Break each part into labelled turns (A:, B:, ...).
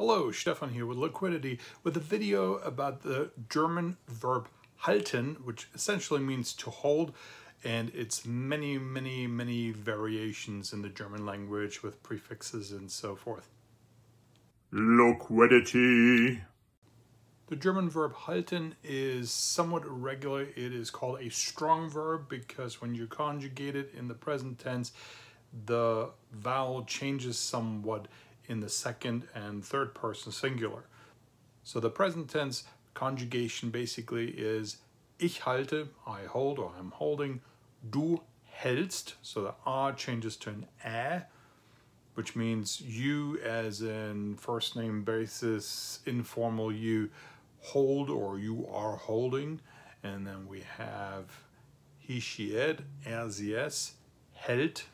A: Hello, Stephan here with Loquidity with a video about the German verb halten, which essentially means to hold, and it's many, many, many variations in the German language with prefixes and so forth.
B: Loquidity.
A: The German verb halten is somewhat irregular. It is called a strong verb because when you conjugate it in the present tense, the vowel changes somewhat in the second and third person singular. So the present tense conjugation basically is ich halte, I hold or I'm holding, du hältst, so the a changes to an ä, which means you as in first name basis, informal you hold or you are holding. And then we have he, she, it, er, sie, es, hält,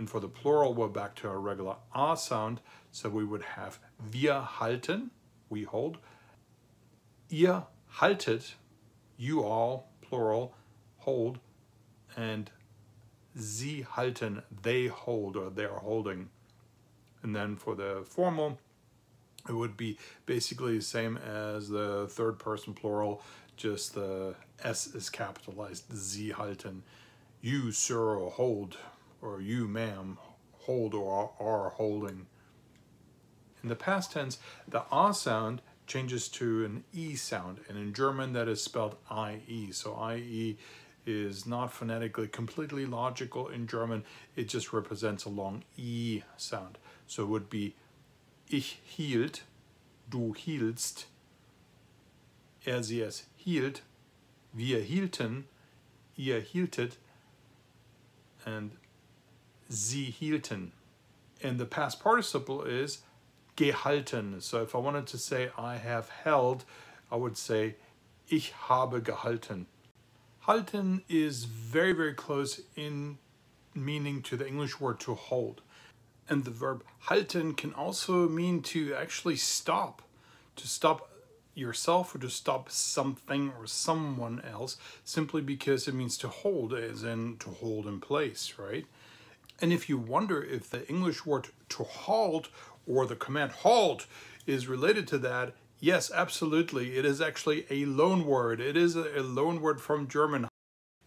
A: and for the plural, we're back to our regular R sound. So we would have wir halten, we hold. Ihr haltet, you all, plural, hold. And sie halten, they hold or they're holding. And then for the formal, it would be basically the same as the third person plural, just the S is capitalized, sie halten. You, sir, hold or you, ma'am, hold or are holding. In the past tense, the ah sound changes to an e sound, and in German that is spelled ie. So ie is not phonetically completely logical in German, it just represents a long e sound. So it would be ich hielt, du hielst, er sie es hielt, wir hielten, ihr hieltet, and sie hielten. And the past participle is gehalten. So if I wanted to say I have held, I would say ich habe gehalten. Halten is very, very close in meaning to the English word to hold. And the verb halten can also mean to actually stop, to stop yourself or to stop something or someone else simply because it means to hold, as in to hold in place, right? And if you wonder if the English word to halt or the command halt is related to that, yes, absolutely. It is actually a loan word. It is a loan word from German.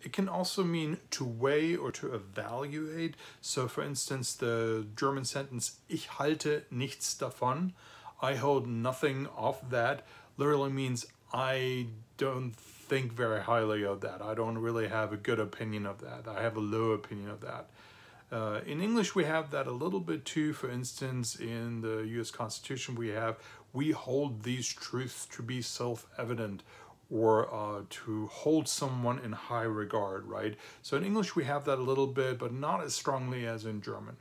A: It can also mean to weigh or to evaluate. So for instance, the German sentence, ich halte nichts davon, I hold nothing of that, literally means I don't think very highly of that. I don't really have a good opinion of that. I have a low opinion of that. Uh, in English, we have that a little bit too. For instance, in the US Constitution, we have, we hold these truths to be self-evident or uh, to hold someone in high regard, right? So in English, we have that a little bit, but not as strongly as in German.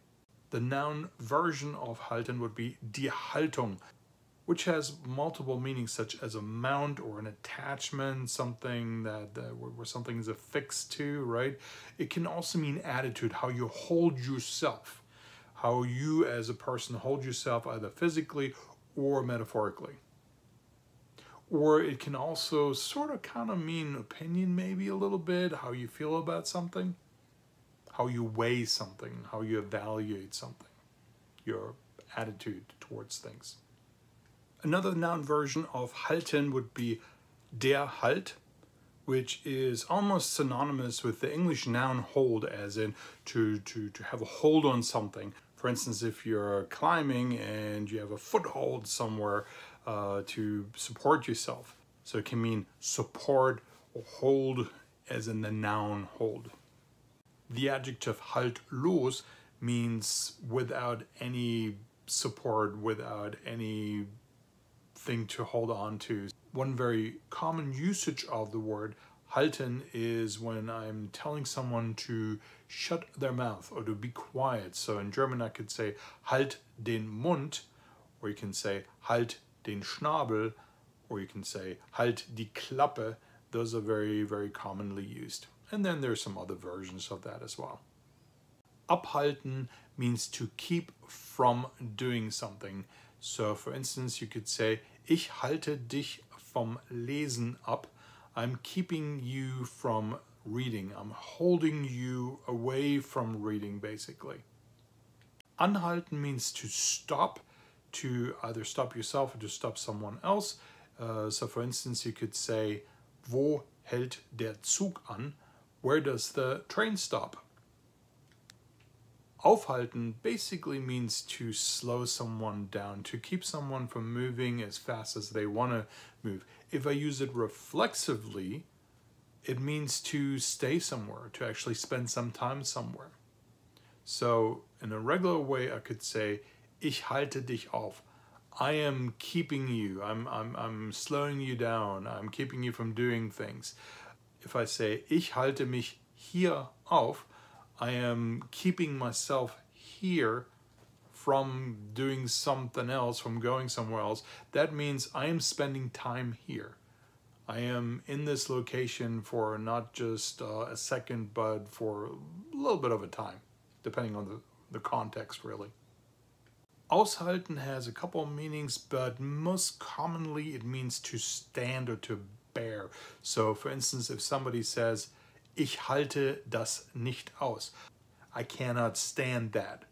A: The noun version of halten would be die Haltung, which has multiple meanings such as a mount or an attachment, something that uh, where something is affixed to, right? It can also mean attitude, how you hold yourself, how you as a person hold yourself either physically or metaphorically. Or it can also sort of kind of mean opinion maybe a little bit, how you feel about something, how you weigh something, how you evaluate something, your attitude towards things. Another noun version of halten would be der Halt, which is almost synonymous with the English noun hold, as in to, to, to have a hold on something. For instance, if you're climbing and you have a foothold somewhere uh, to support yourself. So it can mean support or hold as in the noun hold. The adjective haltlos means without any support, without any thing to hold on to. One very common usage of the word halten is when I'm telling someone to shut their mouth or to be quiet. So in German I could say halt den Mund or you can say halt den Schnabel or you can say halt die Klappe. Those are very, very commonly used. And then there's some other versions of that as well. Abhalten means to keep from doing something. So for instance, you could say, ich halte dich vom Lesen ab. I'm keeping you from reading. I'm holding you away from reading, basically. Anhalten means to stop, to either stop yourself or to stop someone else. Uh, so for instance, you could say, Wo hält der Zug an? Where does the train stop? Aufhalten basically means to slow someone down, to keep someone from moving as fast as they want to move. If I use it reflexively, it means to stay somewhere, to actually spend some time somewhere. So in a regular way, I could say, ich halte dich auf. I am keeping you, I'm, I'm, I'm slowing you down, I'm keeping you from doing things. If I say, ich halte mich hier auf, I am keeping myself here from doing something else, from going somewhere else. That means I am spending time here. I am in this location for not just uh, a second, but for a little bit of a time, depending on the, the context, really. Aushalten has a couple of meanings, but most commonly it means to stand or to bear. So, for instance, if somebody says, Ich halte das nicht aus. I cannot stand that.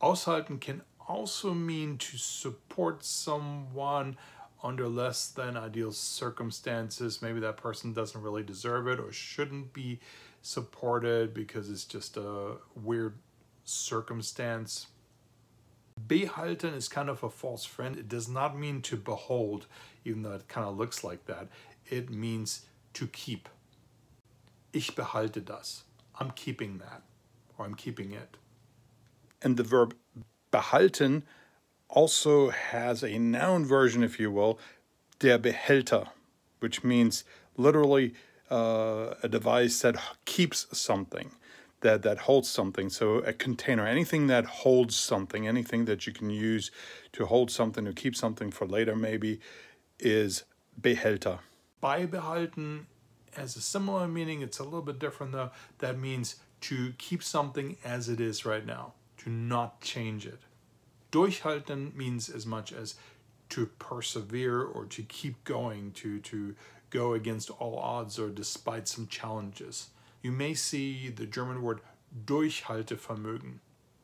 A: Aushalten can also mean to support someone under less than ideal circumstances. Maybe that person doesn't really deserve it or shouldn't be supported because it's just a weird circumstance. Behalten is kind of a false friend. It does not mean to behold, even though it kind of looks like that. It means to keep. Ich behalte das. I'm keeping that, or I'm keeping it. And the verb behalten also has a noun version, if you will, der Behälter, which means literally uh, a device that keeps something, that, that holds something. So a container, anything that holds something, anything that you can use to hold something, to keep something for later maybe, is Behälter. Beibehalten has a similar meaning. It's a little bit different though. That means to keep something as it is right now, to not change it. Durchhalten means as much as to persevere or to keep going, to, to go against all odds or despite some challenges. You may see the German word Durchhaltevermögen,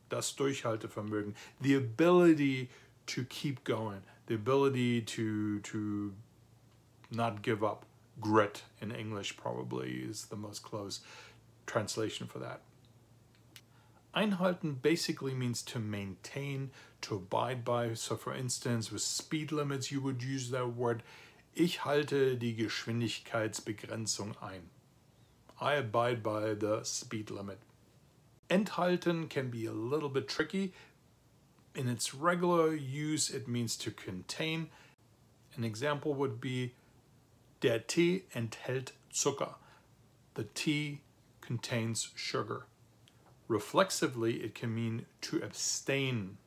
A: das Durchhaltevermögen, the ability to keep going, the ability to, to not give up. Grit in English probably is the most close translation for that. Einhalten basically means to maintain, to abide by. So for instance, with speed limits, you would use that word, ich halte die Geschwindigkeitsbegrenzung ein. I abide by the speed limit. Enthalten can be a little bit tricky. In its regular use, it means to contain. An example would be, der Tee enthält Zucker. The tea contains sugar. Reflexively, it can mean to abstain.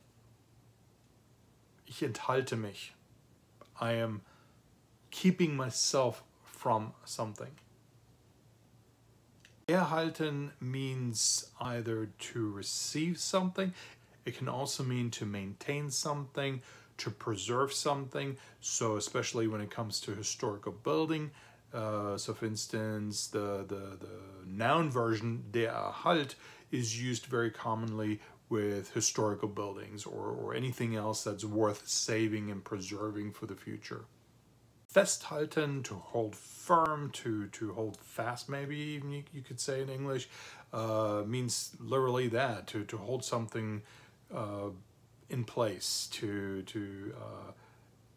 A: Ich enthalte mich. I am keeping myself from something. Erhalten means either to receive something, it can also mean to maintain something, to preserve something. So especially when it comes to historical building, uh, so for instance, the, the, the noun version, der Erhalt, is used very commonly with historical buildings or, or anything else that's worth saving and preserving for the future. Festhalten, to hold firm, to, to hold fast, maybe even you, you could say in English, uh, means literally that, to, to hold something uh, in place, to, to uh,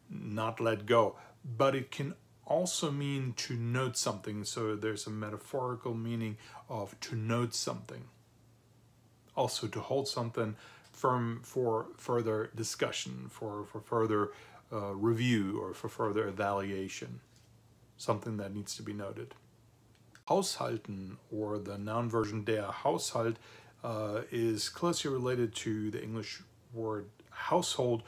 A: not let go. But it can also mean to note something. So there's a metaphorical meaning of to note something. Also to hold something firm for further discussion, for, for further uh, review, or for further evaluation. Something that needs to be noted. Haushalten, or the noun version der Haushalt, uh, is closely related to the English word household,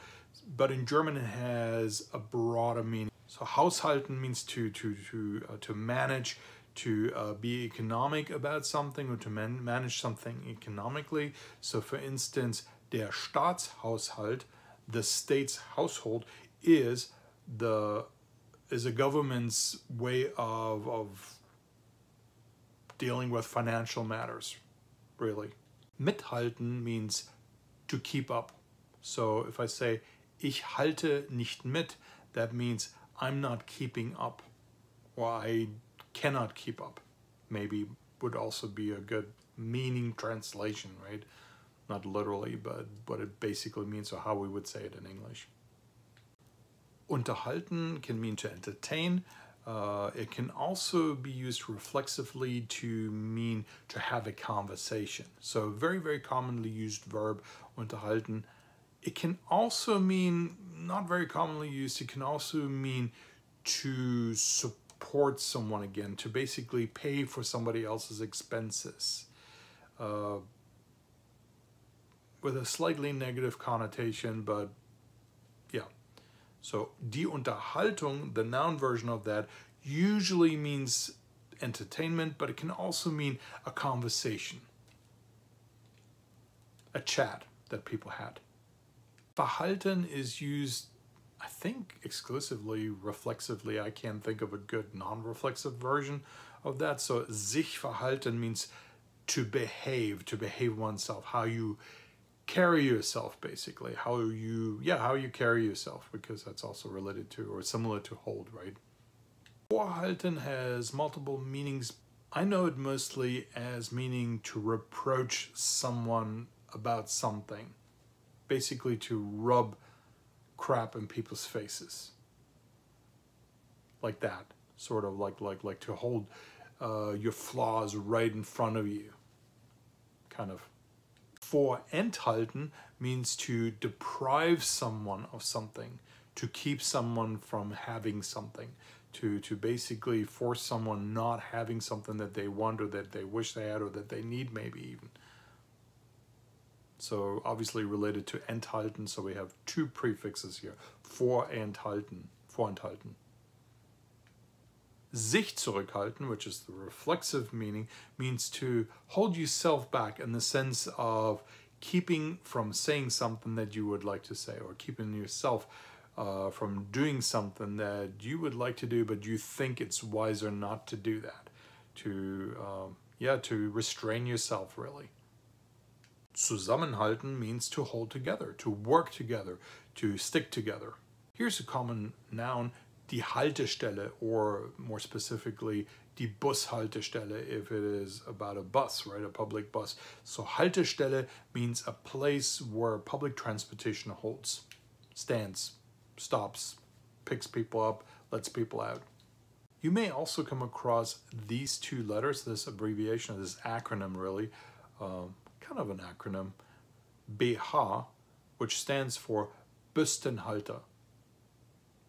A: but in German it has a broader meaning. So Haushalten means to to to uh, to manage, to uh, be economic about something or to man manage something economically. So for instance, der Staatshaushalt, the state's household, is the is a government's way of of dealing with financial matters, really. Mithalten means to keep up. So if I say, ich halte nicht mit, that means I'm not keeping up or I cannot keep up. Maybe would also be a good meaning translation, right? Not literally, but what it basically means or how we would say it in English. Unterhalten can mean to entertain. Uh, it can also be used reflexively to mean to have a conversation. So very, very commonly used verb, unterhalten. It can also mean, not very commonly used, it can also mean to support someone again, to basically pay for somebody else's expenses. Uh, with a slightly negative connotation, but yeah. So die Unterhaltung, the noun version of that, usually means entertainment, but it can also mean a conversation, a chat that people had. Verhalten is used, I think, exclusively reflexively. I can't think of a good non-reflexive version of that. So sich verhalten means to behave, to behave oneself, how you carry yourself basically how you yeah how you carry yourself because that's also related to or similar to hold right Vorhalten has multiple meanings i know it mostly as meaning to reproach someone about something basically to rub crap in people's faces. Like that sort of like like like to hold uh, your flaws right in front of you. Kind of. Vorenthalten means to deprive someone of something, to keep someone from having something, to, to basically force someone not having something that they want or that they wish they had or that they need maybe even. So obviously related to enthalten, so we have two prefixes here, vorenthalten, vorenthalten sich zurückhalten, which is the reflexive meaning, means to hold yourself back in the sense of keeping from saying something that you would like to say or keeping yourself uh, from doing something that you would like to do but you think it's wiser not to do that. To um, yeah to restrain yourself really zusammenhalten means to hold together to work together to stick together here's a common noun die Haltestelle, or more specifically, die Bushaltestelle if it is about a bus, right, a public bus. So Haltestelle means a place where public transportation holds, stands, stops, picks people up, lets people out. You may also come across these two letters, this abbreviation, this acronym really, um, kind of an acronym, BH, which stands for Büstenhalter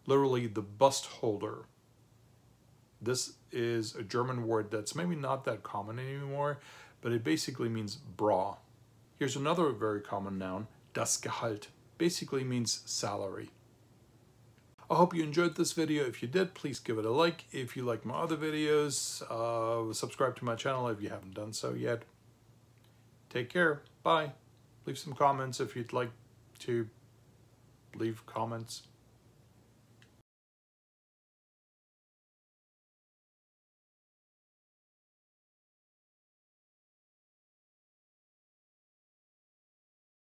A: literally the bust holder. This is a German word that's maybe not that common anymore, but it basically means bra. Here's another very common noun, das Gehalt, basically means salary. I hope you enjoyed this video. If you did, please give it a like. If you like my other videos, uh, subscribe to my channel if you haven't done so yet. Take care. Bye. Leave some comments if you'd like to leave comments.